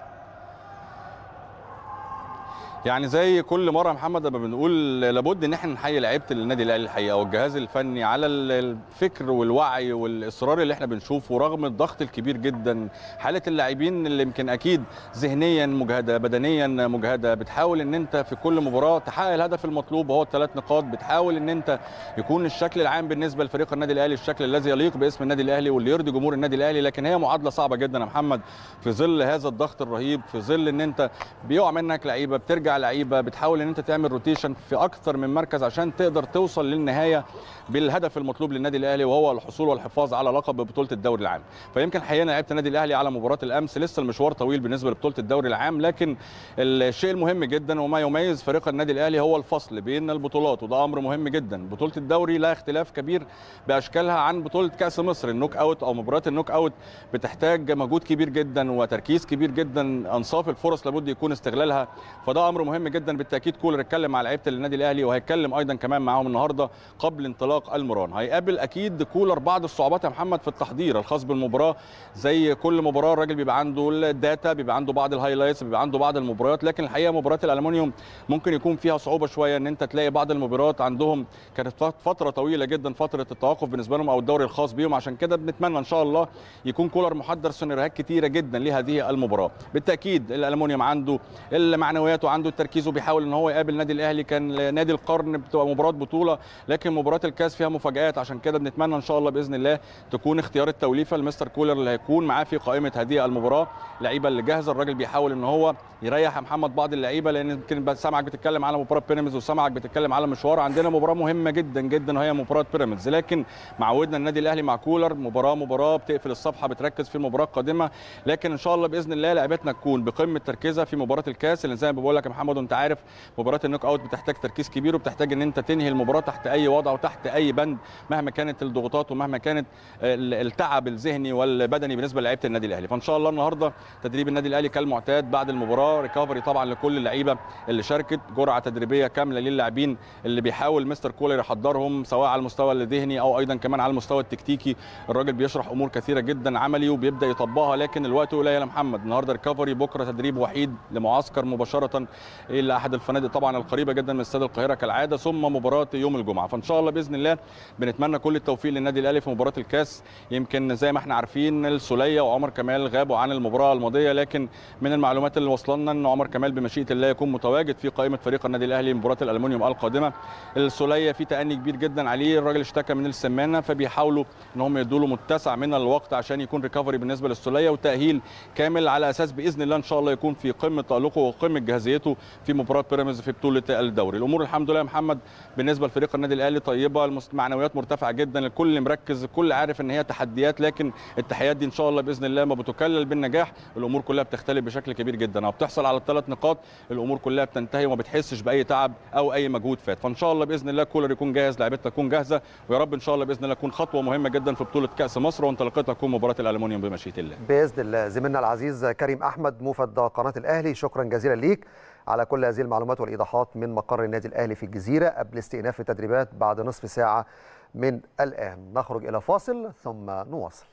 يعني زي كل مرة محمد لما بنقول لابد إن إحنا نحيي لعيبة النادي الأهلي الحقيقة والجهاز الفني على الفكر والوعي والإصرار اللي إحنا بنشوفه رغم الضغط الكبير جدا. حالة اللاعبين اللي يمكن أكيد ذهنيا مجهدة بدنيا مجهدة. بتحاول إن أنت في كل مباراة تحقق الهدف المطلوب وهو الثلاث نقاط. بتحاول إن أنت يكون الشكل العام بالنسبة لفريق النادي الأهلي الشكل الذي يليق باسم النادي الأهلي واللي يرضي جمهور النادي الأهلي. لكن هي معادلة صعبة جدا يا محمد في ظل هذا الضغط الرهيب في ظل إن أنت بيقع منك لعيبة بترجع لعيبة بتحاول إن أنت تعمل روتيشن في أكثر من مركز عشان تقدر توصل للنهاية بالهدف المطلوب للنادي الأهلي وهو الحصول والحفاظ على لقب بطولة الدوري العام. فيمكن حقيقة لعيبه النادي الأهلي على مباراة الأمس لسه المشوار طويل بالنسبة لبطولة الدوري العام لكن الشيء المهم جدا وما يميز فريق النادي الأهلي هو الفصل بين البطولات وده أمر مهم جدا. بطولة الدوري لا اختلاف كبير بأشكالها عن بطولة كأس مصر النوك أوت أو مباراة النوك أوت بتحتاج مجهود كبير جدا وتركيز كبير جدا أنصاف الفرص لابد يكون استغلالها فده أمر مهم جدا بالتأكيد. كولر اتكلم مع لعيبة النادي الأهلي وهيتكلم أيضا كمان معاهم النهارده قبل انطلاق المران. هيقابل أكيد كولر بعض الصعوبات يا محمد في التحضير الخاص بالمباراة. زي كل مباراة الراجل بيبقى عنده ال data بيبقى عنده بعض ال highlights بيبقى عنده بعض المباريات. لكن الحقيقة مباراة الالومنيوم ممكن يكون فيها صعوبة شوية إن أنت تلاقي بعض المباريات عندهم كانت فترة طويلة جدا فترة التوقف بالنسبة لهم أو الدوري الخاص بيهم. عشان كده بنتمنى إن شاء الله يكون كولر محضر سيناريوهات كتيرة جدا لهذه المباراة. بالتأكيد الالومنيوم عنده المعنويات وعنده التركيز وبيحاول إن هو يقابل النادي الأهلي. كان نادي القرن بتبقى مباراة بطولة لكن مباراة الكاس فيها مفاجآت. عشان كده بنتمنى إن شاء الله بإذن الله تكون اختيار التوليفة لمستر كولر اللي هيكون معاه في قائمة هذه المباراة. اللعيبه اللي جاهزة الراجل بيحاول إن هو يريح محمد بعض اللعيبة لأن يمكن سامعك بتتكلم على مباراة بيراميدز وسامعك بتتكلم على مشوار. عندنا مباراة مهمة جدا جدا وهي مباراة بيراميدز. لكن معودنا النادي الأهلي مع كولر مباراة مباراة بتقفل الصفحة بتركز في المباراة القادمة. لكن إن شاء الله بإذن الله لعيبتنا تكون بقمة تركيزها في مباراة الكاس اللي زي ما بقول لك محمد وانت عارف مباراة ال knockout بتحتاج تركيز كبير وبتحتاج ان انت تنهي المباراة تحت اي وضع وتحت اي بند مهما كانت الضغوطات ومهما كانت التعب الذهني والبدني بالنسبة لعيبه النادي الأهلي. فان شاء الله النهارده تدريب النادي الأهلي كالمعتاد بعد المباراة recovery طبعا لكل اللعيبة اللي شاركت جرعة تدريبية كاملة للاعبين اللي بيحاول مستر كولر يحضرهم سواء على المستوى الذهني أو أيضا كمان على المستوى التكتيكي. الراجل بيشرح أمور كثيرة جدا عملي وبيبدأ يطبقها لكن الوقت قليل يا محمد. النهارده ريكفري بكرة تدريب وحيد لمعسكر مباشرة إلى أحد الفنادق طبعا القريبة جدا من استاد القاهرة كالعادة ثم مباراة يوم الجمعة. فإن شاء الله بإذن الله بنتمنى كل التوفيق للنادي الاهلي في مباراة الكاس. يمكن زي ما إحنا عارفين السولية وعمر كمال غابوا عن المباراة الماضية لكن من المعلومات اللي وصلنا إن عمر كمال بمشيئة الله يكون متواجد في قائمة فريق النادي الأهلي مباراة الالومنيوم القادمة. السولية في تأني كبير جدا عليه الراجل اشتكى من السمانة فبيحاولوا إن هم يدوا له متسع من الوقت عشان يكون ريكفري بالنسبة للسولية وتأهيل كامل على أساس بإذن الله إن شاء الله يكون في قمة تألقه وقمة جاهزيته في مباراة بيراميدز في بطولة الدوري. الأمور الحمد لله يا محمد بالنسبة لفريق النادي الأهلي طيبة المعنويات مرتفعة جدا الكل مركز الكل عارف إن هي تحديات لكن التحديات دي إن شاء الله بإذن الله ما بتكلل بالنجاح. الأمور كلها بتختلف بشكل كبير جدا. أو بتحصل على الثلاث نقاط الأمور كلها بتنتهي وما بتحسش بأي تعب أو أي مجهود فات. فإن شاء الله بإذن الله كولر يكون جاهز لعيبتنا تكون جاهزة ويا رب إن شاء الله بإذن الله تكون خطوة مهمة جدا في بطولة كأس مصر وانطلاقتها تكون مباراة الالومنيوم بمشيئة الله. بإذن الله. زميلنا العزيز كريم أحمد موفد قناة الأهلي شكرا جزيلا ليك. على كل هذه المعلومات والإيضاحات من مقر النادي الأهلي في الجزيرة قبل استئناف التدريبات بعد نصف ساعة من الآن. نخرج إلى فاصل ثم نواصل.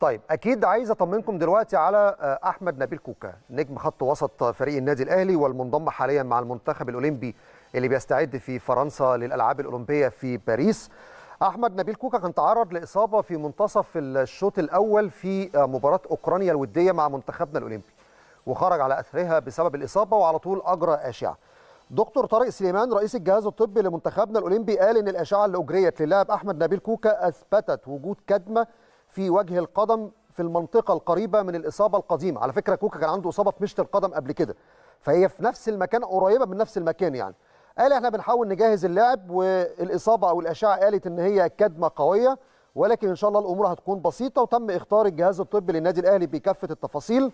طيب أكيد عايز أطمنكم دلوقتي على أحمد نبيل كوكا نجم خط وسط فريق النادي الأهلي والمنضم حاليا مع المنتخب الأولمبي اللي بيستعد في فرنسا للألعاب الأولمبية في باريس. أحمد نبيل كوكا كان تعرض لإصابة في منتصف الشوط الأول في مباراة أوكرانيا الودية مع منتخبنا الأولمبي. وخرج على أثرها بسبب الإصابة وعلى طول أجرى أشعة. دكتور طارق سليمان رئيس الجهاز الطبي لمنتخبنا الأولمبي قال إن الأشعة اللي اجريت للاعب أحمد نبيل كوكا أثبتت وجود كدمة في وجه القدم في المنطقة القريبة من الإصابة القديمة. على فكرة كوكا كان عنده إصابة في مشط القدم قبل كده فهي في نفس المكان قريبة من نفس المكان يعني. قال إحنا بنحاول نجهز اللاعب والإصابة أو الأشعة قالت إن هي كدمة قوية ولكن إن شاء الله الأمور هتكون بسيطة وتم إختار الجهاز الطبي للنادي الأهلي بكافة التفاصيل.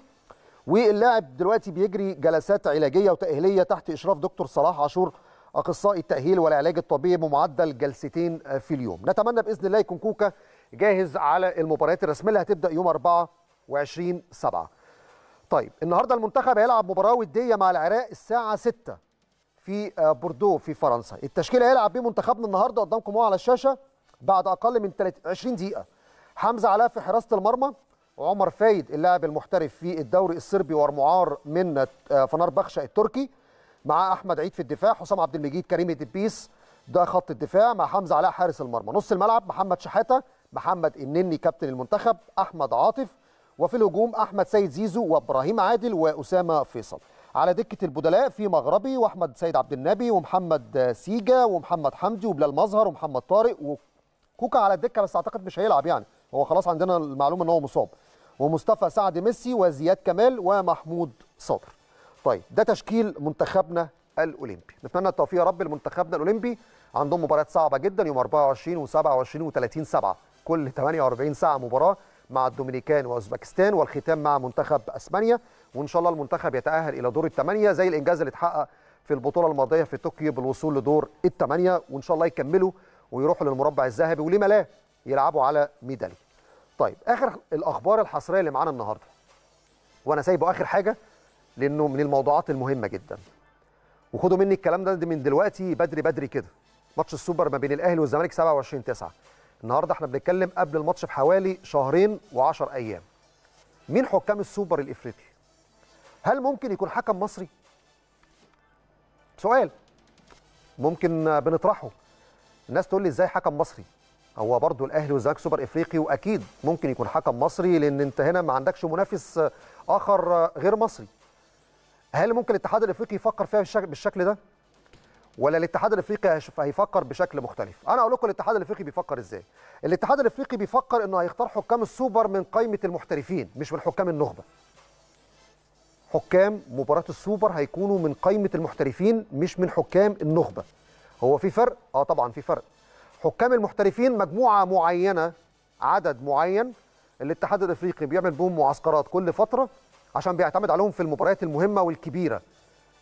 واللاعب دلوقتي بيجري جلسات علاجية وتأهيلية تحت إشراف دكتور صلاح عاشور أخصائي التأهيل والعلاج الطبيعي بمعدل جلستين في اليوم. نتمنى بإذن الله يكون كوكا جاهز على المباريات الرسمية اللي هتبدأ يوم 24 7 طيب النهارده المنتخب هيلعب مباراة ودية مع العراق الساعة 6 في بوردو في فرنسا. التشكيله هيلعب بيه منتخبنا النهارده قدامكم اهو على الشاشة بعد أقل من 20 دقيقة. حمزة علاء في حراسة المرمى. عمر فايد اللاعب المحترف في الدوري الصربي والمعار من فنار بخشة التركي مع أحمد عيد في الدفاع حسام عبد المجيد كريم الدبيس ده خط الدفاع مع حمزة علاء حارس المرمى. نص الملعب محمد شحاتة محمد النني كابتن المنتخب أحمد عاطف وفي الهجوم أحمد سيد زيزو وإبراهيم عادل وأسامة فيصل. على دكة البدلاء في مغربي وأحمد سيد عبد النبي ومحمد سيجا ومحمد حمدي وبلال مظهر ومحمد طارق وكوكا على الدكة بس أعتقد مش هيلعب يعني. هو خلاص عندنا المعلومة إن هو مصاب. ومصطفى سعد ميسي وزياد كمال ومحمود صابر طيب ده تشكيل منتخبنا الأولمبي. نتمنى التوفيق يا رب لمنتخبنا الأولمبي. عندهم مباريات صعبة جدا يوم 24 و27 و30 7 كل 48 ساعة مباراة مع الدومينيكان وأوزبكستان والختام مع منتخب أسبانيا. وإن شاء الله المنتخب يتأهل إلى دور الثمانيه زي الإنجاز اللي اتحقق في البطولة الماضية في طوكيو بالوصول لدور الثمانيه وإن شاء الله يكملوا ويروحوا للمربع الذهبي ولما لا يلعبوا على ميداليه طيب آخر الأخبار الحصرية اللي معانا النهارده. وأنا سايبه آخر حاجة لأنه من الموضوعات المهمة جدا. وخدوا مني الكلام ده من دلوقتي بدري بدري كده. ماتش السوبر ما بين الأهلي والزمالك 27 9 النهارده إحنا بنتكلم قبل الماتش بحوالي شهرين و10 أيام. مين حكام السوبر الإفريقي؟ هل ممكن يكون حكم مصري؟ سؤال. ممكن بنطرحه. الناس تقول لي إزاي حكم مصري؟ هو برضه الأهلي والزمالك سوبر إفريقي وأكيد ممكن يكون حكم مصري لأن انت هنا ما عندكش منافس آخر غير مصري. هل ممكن الاتحاد الإفريقي يفكر فيها بالشكل ده؟ ولا الاتحاد الإفريقي هيفكر بشكل مختلف؟ أنا أقول لكم الاتحاد الإفريقي بيفكر إزاي؟ الاتحاد الإفريقي بيفكر إنه هيختار حكام السوبر من قائمة المحترفين مش من حكام النخبة. حكام مباراة السوبر هيكونوا من قائمة المحترفين مش من حكام النخبة. هو في فرق؟ آه طبعا في فرق. حكام المحترفين مجموعة معينة عدد معين الاتحاد الإفريقي بيعمل بهم معسكرات كل فترة عشان بيعتمد عليهم في المباريات المهمة والكبيرة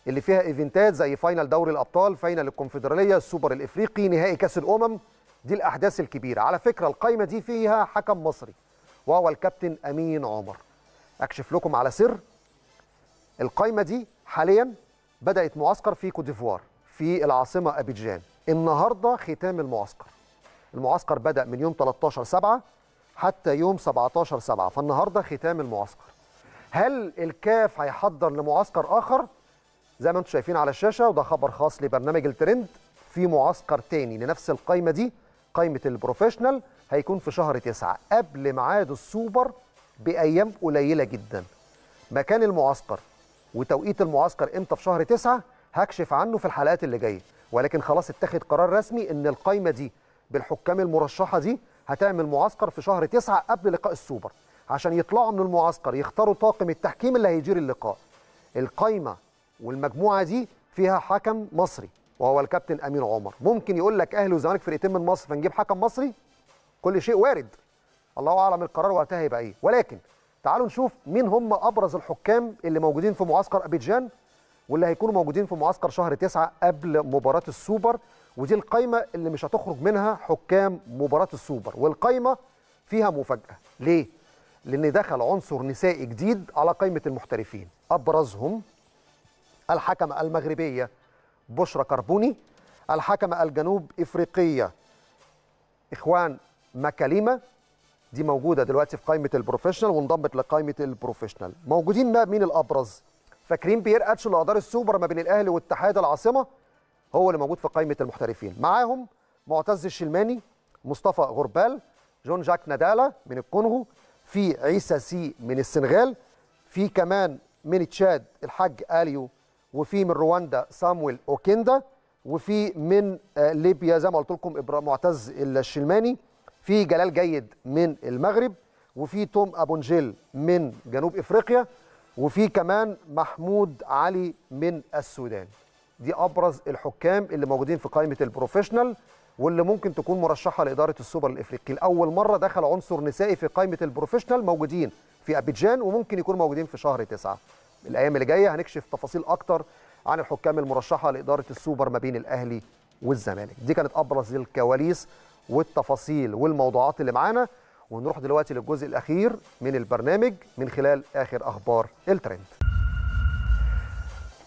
اللي فيها event ات زي final دوري الأبطال final الكونفدرالية السوبر الإفريقي نهائي كأس الأمم. دي الأحداث الكبيرة. على فكرة القائمه دي فيها حكم مصري وهو الكابتن أمين عمر. أكشف لكم على سر القائمه دي حاليا بدأت معسكر في كوديفوار في العاصمة أبيجان. النهارده ختام المعسكر. المعسكر بدأ من يوم 13 7 حتى يوم 17 7 فالنهارده ختام المعسكر. هل الكاف هيحضر لمعسكر آخر؟ زي ما أنتم شايفين على الشاشة وده خبر خاص لبرنامج الترند في معسكر تاني لنفس القائمه دي. قائمه ال professional هيكون في شهر تسعة قبل ميعاد السوبر بأيام قليلة جدا. مكان المعسكر وتوقيت المعسكر إمتى في شهر تسعة هكشف عنه في الحلقات اللي جاية. ولكن خلاص اتخذ قرار رسمي إن القائمه دي بالحكام المرشحة دي هتعمل معسكر في شهر تسعة قبل لقاء السوبر. عشان يطلعوا من المعسكر يختاروا طاقم التحكيم اللي هيجير اللقاء. القائمه والمجموعة دي فيها حكم مصري وهو الكابتن أمين عمر. ممكن يقول لك أهلي وزمالك فرقتين من مصر فنجيب حكم مصري؟ كل شيء وارد. الله أعلم القرار وقتها هيبقى إيه. ولكن تعالوا نشوف مين هم أبرز الحكام اللي موجودين في معسكر أبيجان. واللي هيكونوا موجودين في معسكر شهر تسعة قبل مباراة السوبر ودي القايمة اللي مش هتخرج منها حكام مباراة السوبر والقايمة فيها مفاجأة ليه؟ لأن دخل عنصر نسائي جديد على قائمة المحترفين أبرزهم الحكمة المغربية بشرى كربوني الحكمة الجنوب إفريقية أخونا مكاليمة دي موجودة دلوقتي في قائمة ال professional وانضمت لقائمة ال professional موجودين بقى مين الأبرز؟ فاكرين بيير أتشو اللي ادار السوبر ما بين الاهلي واتحاد العاصمة؟ هو اللي موجود في قائمة المحترفين. معاهم معتز الشلماني مصطفى غربال جون جاك ندالا من الكونغو في عيسى سي من السنغال في كمان من تشاد الحاج آليو وفي من رواندا صامويل أويكوندا وفي من آه، ليبيا زي ما قلت لكم معتز الشلماني في جلال جيد من المغرب وفي توم أبونجيل من جنوب إفريقيا وفي كمان محمود علي من السودان. دي أبرز الحكام اللي موجودين في قائمة ال professional واللي ممكن تكون مرشحة لإدارة السوبر الإفريقي. لأول مرة دخل عنصر نسائي في قائمة ال professional موجودين في أبيجان وممكن يكونوا موجودين في شهر تسعة. الأيام اللي جاية هنكشف تفاصيل أكتر عن الحكام المرشحة لإدارة السوبر ما بين الأهلي والزمالك. دي كانت أبرز الكواليس والتفاصيل والموضوعات اللي معانا. ونروح دلوقتي للجزء الأخير من البرنامج من خلال آخر أخبار الترند.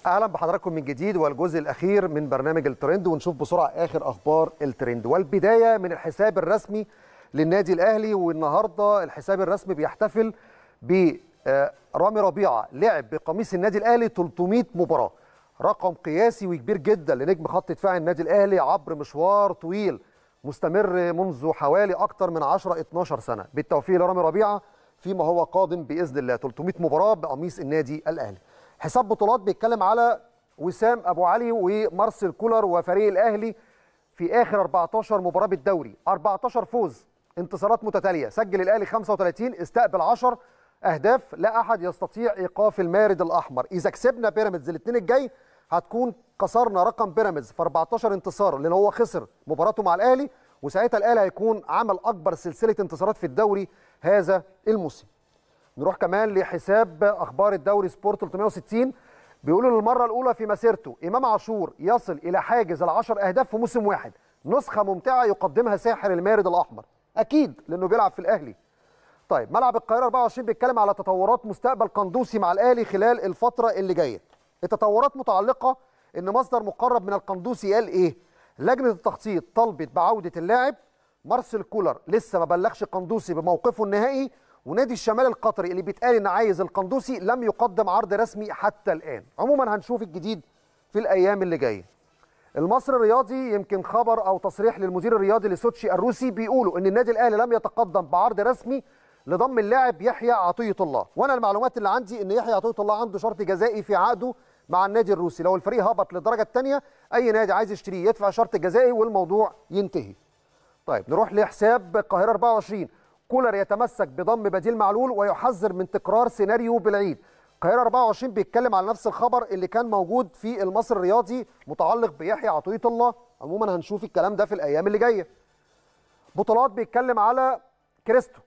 أهلا بحضراتكم من جديد والجزء الأخير من برنامج الترند ونشوف بسرعة آخر أخبار الترند. والبداية من الحساب الرسمي للنادي الأهلي والنهاردة الحساب الرسمي بيحتفل ب آه، رامي ربيعة. لعب بقميص النادي الأهلي 300 مباراة. رقم قياسي وكبير جدا لنجم خط دفاع النادي الأهلي عبر مشوار طويل. مستمر منذ حوالي أكثر من 10 12 سنة. بالتوفيق لرامي ربيعة فيما هو قادم بإذن الله. 300 مباراة بقميص النادي الأهلي. حساب بطولات بيتكلم على وسام أبو علي ومارسيل كولر وفريق الأهلي في آخر 14 مباراة بالدوري. 14 فوز انتصارات متتالية. سجل الأهلي 35 استقبل 10 أهداف. لا أحد يستطيع إيقاف المارد الأحمر. إذا كسبنا بيراميدز الاثنين الجاي هتكون كسرنا رقم بيراميدز في 14 انتصار لأن هو خسر مباراته مع الأهلي وساعتها الأهلي هيكون عمل أكبر سلسلة انتصارات في الدوري هذا الموسم. نروح كمان لحساب أخبار الدوري سبورت 360 بيقولوا للمره الأولى في مسيرته إمام عاشور يصل إلى حاجز ال10 أهداف في موسم واحد. نسخة ممتعة يقدمها ساحر المارد الأحمر. أكيد لأنه بيلعب في الأهلي. طيب ملعب القاهرة 24 بيتكلم على تطورات مستقبل قندوسي مع الأهلي خلال الفترة اللي جاية. التطورات متعلقة إن مصدر مقرب من القندوسي قال إيه؟ لجنة التخطيط طلبت بعودة اللاعب مارسيل كولر. لسه ما بلغش قندوسي بموقفه النهائي. ونادي الشمال القطري اللي بيتقال إن عايز القندوسي لم يقدم عرض رسمي حتى الآن. عموما هنشوف الجديد في الأيام اللي جاية. المصري الرياضي يمكن خبر أو تصريح للمدير الرياضي لسوتشي الروسي بيقولوا إن النادي الأهلي لم يتقدم بعرض رسمي لضم اللاعب يحيى عطية الله. وأنا المعلومات اللي عندي إن يحيى عطية الله عنده شرط جزائي في عقده مع النادي الروسي. لو الفريق هبط للدرجه الثانية أي نادي عايز يشتريه يدفع شرط جزائي والموضوع ينتهي. طيب نروح لحساب القاهرة 24 كولر يتمسك بضم بديل معلول ويحذر من تكرار سيناريو بالعيد. القاهرة 24 بيتكلم على نفس الخبر اللي كان موجود في المصري الرياضي متعلق بيحيى عطية الله. عموما هنشوف الكلام ده في الأيام اللي جاية. بطولات بيتكلم على كريستو.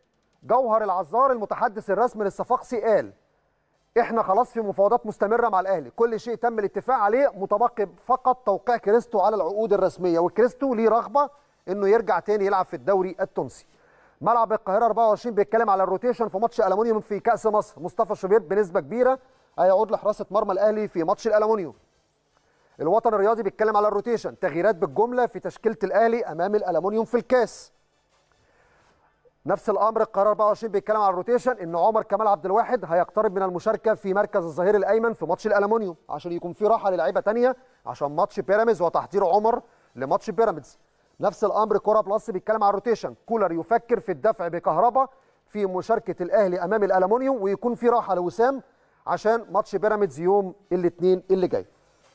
جوهر العزار المتحدث الرسمي للصفاقسي قال إحنا خلاص في مفاوضات مستمرة مع الأهلي. كل شيء تم الاتفاق عليه متبقي فقط توقيع كريستو على العقود الرسمية وكريستو ليه رغبة إنه يرجع تاني يلعب في الدوري التونسي. ملعب القاهرة 24 بيتكلم على ال rotation في ماتش الومنيوم في كأس مصر. مصطفى شوبير بنسبة كبيرة هيعود لحراسة مرمى الأهلي في ماتش الالومنيوم الوطن الرياضي بيتكلم على ال rotation تغييرات بالجملة في تشكيلة الأهلي أمام الالومنيوم في الكاس. نفس الأمر القرار 24 بيتكلم عن ال rotation إن عمر كمال عبد الواحد هيقترب من المشاركة في مركز الظهير الأيمن في ماتش الالومنيوم عشان يكون في راحة للاعيبه ثانية عشان ماتش بيراميدز وتحضير عمر لماتش بيراميدز. نفس الأمر كورة بلس بيتكلم عن ال rotation كولر يفكر في الدفع بكهربا في مشاركة الأهلي أمام الالومنيوم ويكون في راحة لوسام عشان ماتش بيراميدز يوم الاثنين اللي جاي.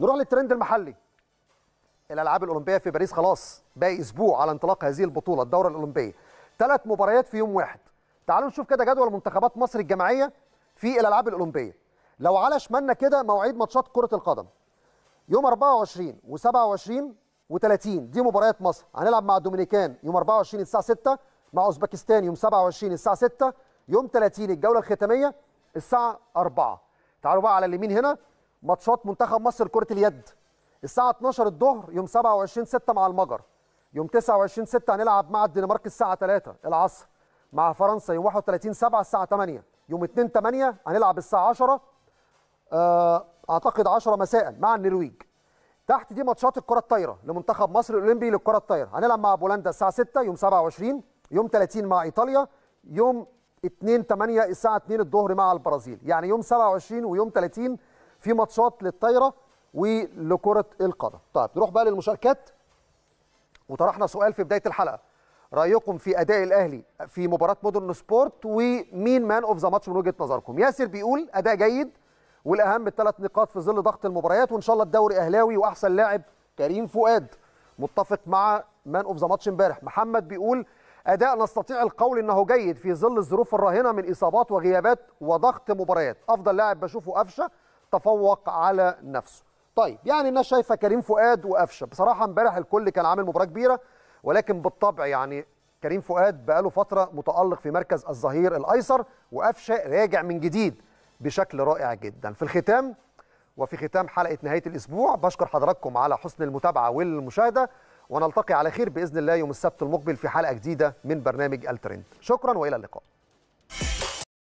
نروح للترند المحلي. الألعاب الأولمبية في باريس خلاص باقي أسبوع على انطلاق هذه البطولة الدوره الاولمبيه ثلاث مباريات في يوم واحد. تعالوا نشوف كده جدول منتخبات مصر الجماعية في الألعاب الأولمبية. لو على شمالنا كده مواعيد ماتشات كرة القدم. يوم 24 و27 و30 دي مباريات مصر. هنلعب مع الدومينيكان يوم 24 الساعة 6 مع أوزبكستان يوم 27 الساعة 6 يوم 30 الجولة الختامية الساعة 4 تعالوا بقى على اليمين هنا. ماتشات منتخب مصر كره اليد. الساعة 12 الظهر يوم 27 6 مع المجر. يوم 29 6 هنلعب مع الدنمارك الساعة 3 العصر مع فرنسا يوم 31 7 الساعة 8 يوم 2 8 هنلعب الساعة 10 أعتقد 10 مساء مع النرويج. تحت دي ماتشات الكرة الطايرة لمنتخب مصر الأولمبي للكرة الطايرة. هنلعب مع بولندا الساعة 6 يوم 27 يوم 30 مع إيطاليا يوم 2 8 الساعة 2 الظهر مع البرازيل. يعني يوم 27 ويوم 30 في ماتشات للطايرة ولكرة القدم. طيب نروح بقى للمشاركات. وطرحنا سؤال في بداية الحلقة. رأيكم في أداء الأهلي في مباراة مودرن سبورت ومين man of the match من وجهة نظركم؟ ياسر بيقول أداء جيد والأهم الثلاث نقاط في ظل ضغط المباريات وإن شاء الله الدوري أهلاوي وأحسن لاعب كريم فؤاد. متفق مع man of the match امبارح. محمد بيقول أداء نستطيع القول إنه جيد في ظل الظروف الراهنة من إصابات وغيابات وضغط مباريات. أفضل لاعب بشوفه قفشة تفوق على نفسه. طيب يعني الناس شايفة كريم فؤاد وقفشة. بصراحة امبارح الكل كان عامل مباراة كبيرة ولكن بالطبع يعني كريم فؤاد بقاله فترة متألق في مركز الظهير الأيسر وقفشة راجع من جديد بشكل رائع جدا. في الختام وفي ختام حلقة نهاية الأسبوع بشكر حضراتكم على حسن المتابعة والمشاهدة ونلتقي على خير بإذن الله يوم السبت المقبل في حلقة جديدة من برنامج الترند شكرا وإلى اللقاء.